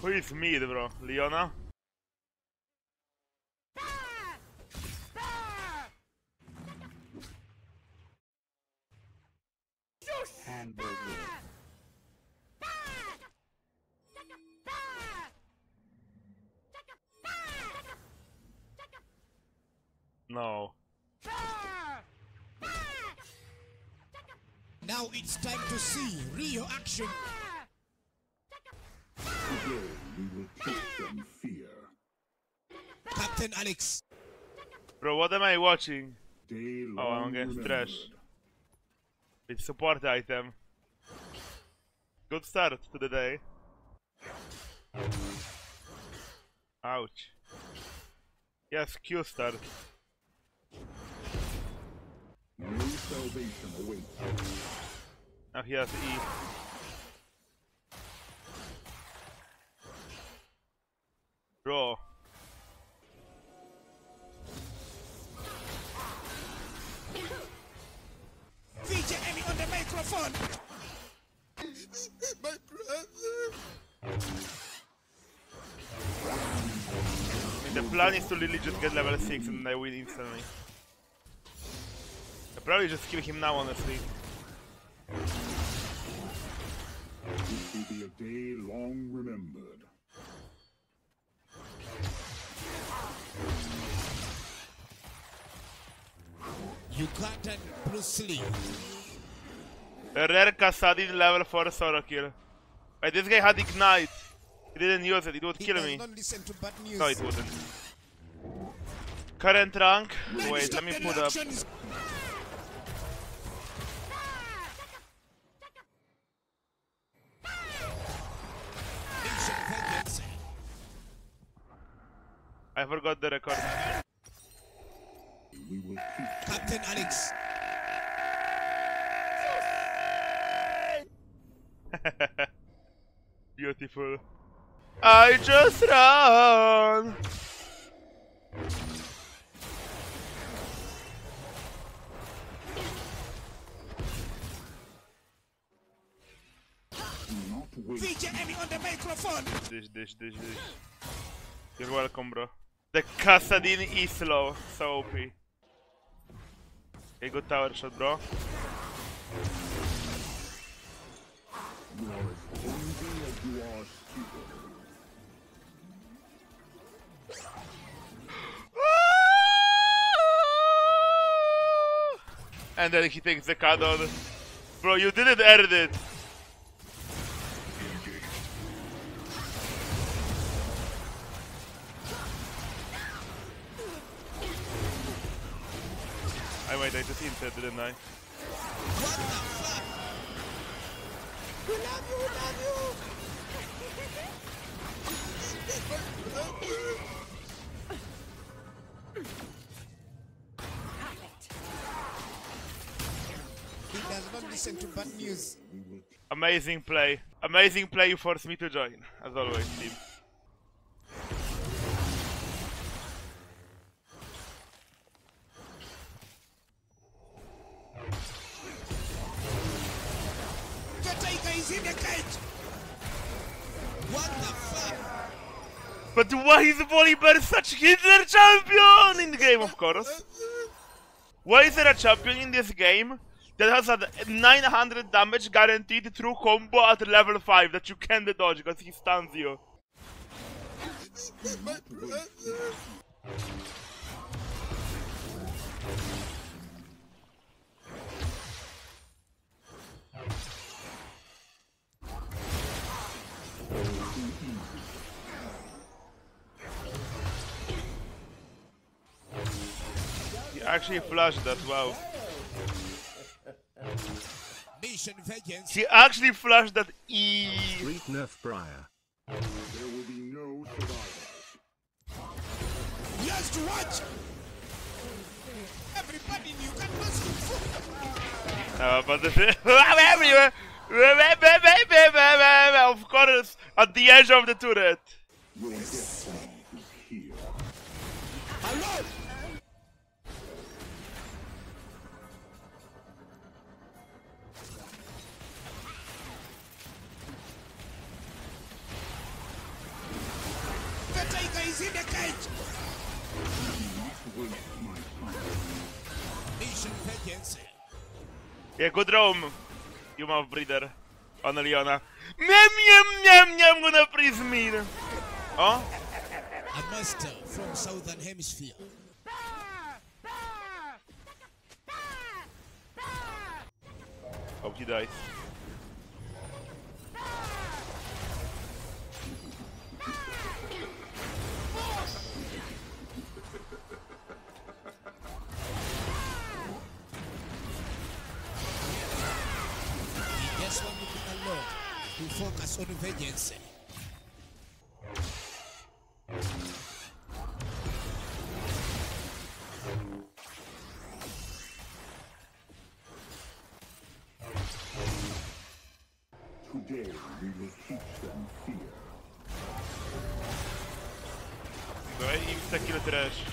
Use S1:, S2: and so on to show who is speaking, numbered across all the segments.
S1: Who is mid, bro? Leona? No.
S2: Now it's time to see Rio action.
S3: Today we will teach them fear.
S2: Captain Alex.
S1: Bro, what am I watching?
S3: Day
S1: Oh, I'm
S3: long
S1: against
S3: remembered.
S1: trash. With support item. Good start to the day. Ouch. Yes, Q start.
S3: No salvation awaits.
S1: Now he has E.
S2: the
S1: plan is to literally just get level 6 and I win instantly. I probably just kill him now, honestly.
S3: This will be a day long remembered.
S2: Ugandan Bruce Lee.
S1: A rare Kassadin level 4 solo kill. Wait, this guy had Ignite. He didn't use it, it would
S2: He
S1: kill me.
S2: not to bad news.
S1: No, it wouldn't. Current rank.
S2: Next
S1: Wait, let me
S2: in
S1: put up.
S2: is-
S1: I forgot the record.
S3: We will teach
S2: Captain Alex.
S1: Beautiful. I just run.
S3: do not wait.
S2: VJ Emmie on the microphone.
S1: Dish, dish, dish, dish. You're welcome, bro. The Kassadin is slow, so OP. Okay, good tower shot, bro.
S3: You are as clumsy as you are stupid.
S1: And then he takes the cuddle. Bro, you didn't edit it. I wait, I just hinted, didn't I?
S2: We love you, we love you. Not listen to bad news.
S1: Amazing play. Amazing play you forced me to join, as always, team.
S2: Is the?
S1: But why is Volibear such Hitler champion in the game, of course? Why is there a champion in this game that has a 900 damage guaranteed through combo at level 5 that you can't dodge because he stuns you? He actually flashed that, wow.
S2: Nation vengeance.
S1: He actually flashed that E.
S4: Street Nerf Briar.
S3: there will be no survivors.
S2: Yes, watch. Everybody in Uganda must look for.
S1: Uh, but the everywhere. Of course, at the edge of the turret.
S3: Your death is here.
S2: Hello. He's in the cage.
S3: Waste my time.
S2: Mission vengeance.
S1: Yeah, good roam, you mouth breeder. On Leona. Miam, miam, miam, miam, gonna freeze me. Oh?
S2: A master from southern hemisphere.
S1: Oh, he dies.
S2: To focus on vengeance.
S3: Today we will teach them fear.
S1: Daj im taki trash.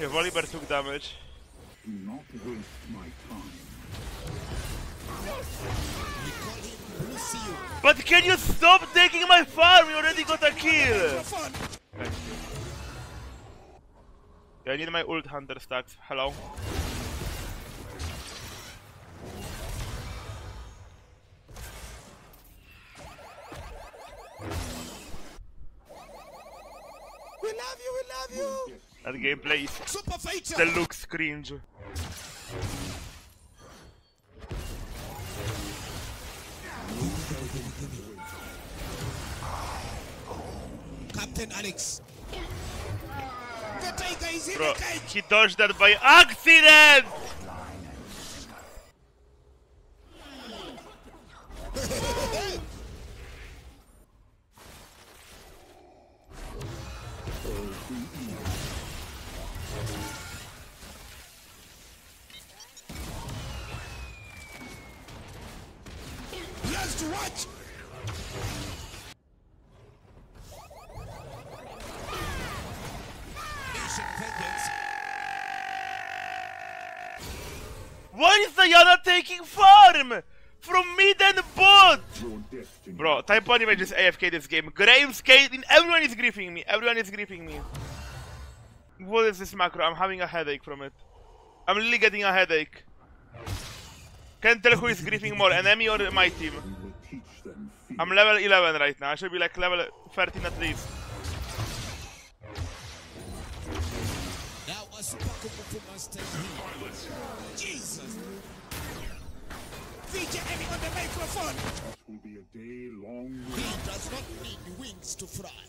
S1: Yeah, Volibear took damage.
S3: Do not waste my time.
S2: We call him Lucio.
S1: But can you stop taking my farm? You already got a kill!
S2: For fun.
S1: Thank you. Yeah, I need my ult hunter stacks. Hello.
S2: We love you, we love you.
S1: That gameplay is
S2: Super fighter.
S1: the looks cringe.
S2: Captain Alex. The tiger is in
S1: Bro, he dodged that by accident!
S2: Has to watch.
S1: Why is taking farm? From mid and bot! Bro, Type 1 image is AFK this game. Graves, Caitlyn, everyone is griefing me. Everyone is griefing me. What is this macro? I'm having a headache from it. I'm really getting a headache. Can't tell who is griefing more, enemy or my team.
S3: We will teach them fear.
S1: I'm level 11 right now. I should be like level 13 at least.
S2: Now a super kung fu. Jesus. Feature Emmy on the microphone.
S3: This will be a day long
S2: He does not need wings to fly.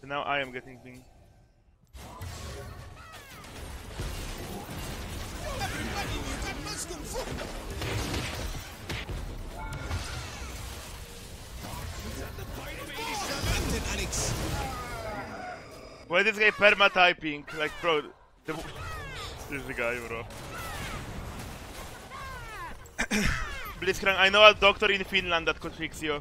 S1: So now I am getting ping.
S2: Everybody, you can mask kung
S1: Why is this guy perma typing? Like, bro, the, this is the guy, bro. Blitzcrank, I know a doctor in Finland that could fix you.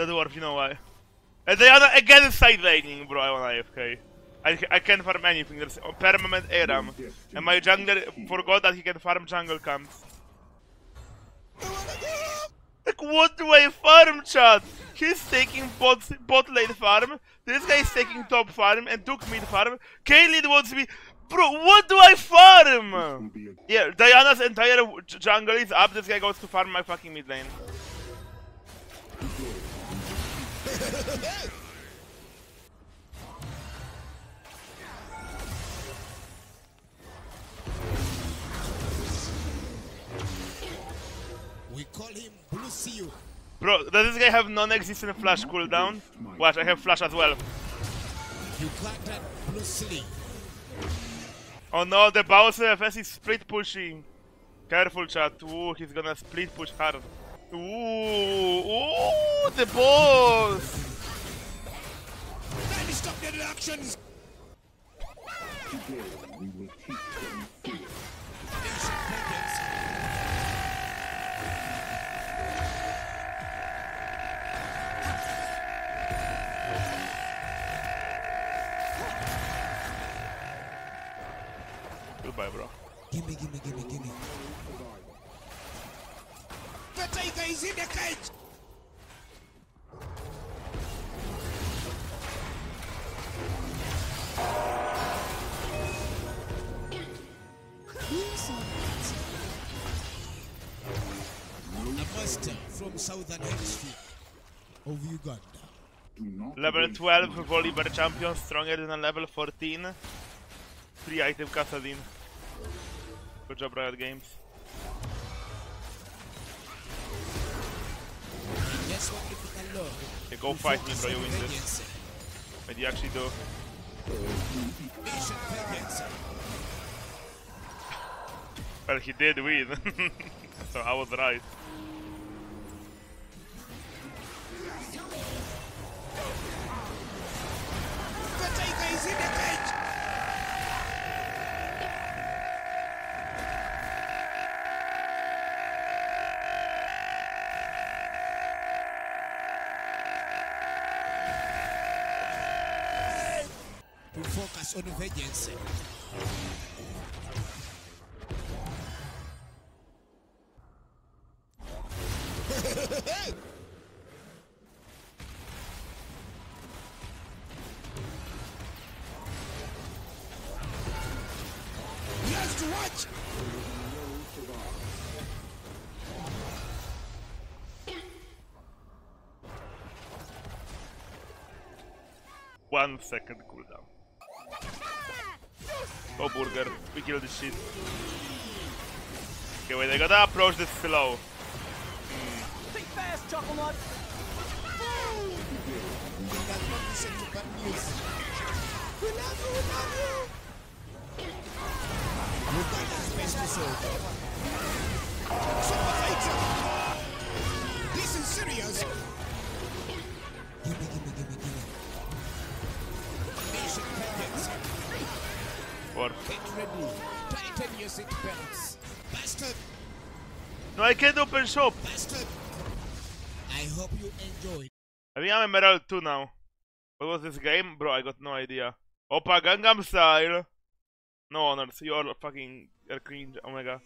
S1: The dwarf, you know why. And Diana again side laning, bro, I want AFK. I, I can't farm anything, there's permanent ARAM. And my jungler forgot that he can farm jungle camps. Like, what do I farm, chat? He's taking bot, bot lane farm, this guy is taking top farm, and took mid farm. Kaylin wants me. Bro, what do I farm? Yeah, Diana's entire jungle is up, this guy goes to farm my fucking mid lane.
S2: Blue Seal.
S1: Bro, does this guy have non-existent flash cooldown? Watch, I have flash as well.
S2: You got that Bruce
S1: Oh no, the BausFFS is split pushing. Careful, chat. Ooh, he's gonna split push hard. Ooh, ooh, the boss!
S2: Let me stop their reactions. Gimme, gimme, gimme, gimme. The tiger is in the cage. Master from Southern Hemisphere of Uganda.
S1: Level 12
S3: my
S1: Volibear champion, stronger than level 14. Free item Kassadin. Good job, Riot Games.
S2: Guess what if you can learn?
S1: Okay, go fight me, bro, you win this.
S2: obedience.
S1: But you actually do. Well, he did win. so I was right.
S2: Focus on vengeance.
S1: One second. Oh, Burger. We killed this shit. Okay, wait, I gotta approach this slow.
S4: Think fast,
S2: fighter. This is serious. Bastard,
S1: no, I can't open shop.
S2: I hope you
S1: think I'm Emerald 2 now. What was this game? Bro, I got no idea. Opa Gangnam Style. No honors, you're fucking cringe, oh my god.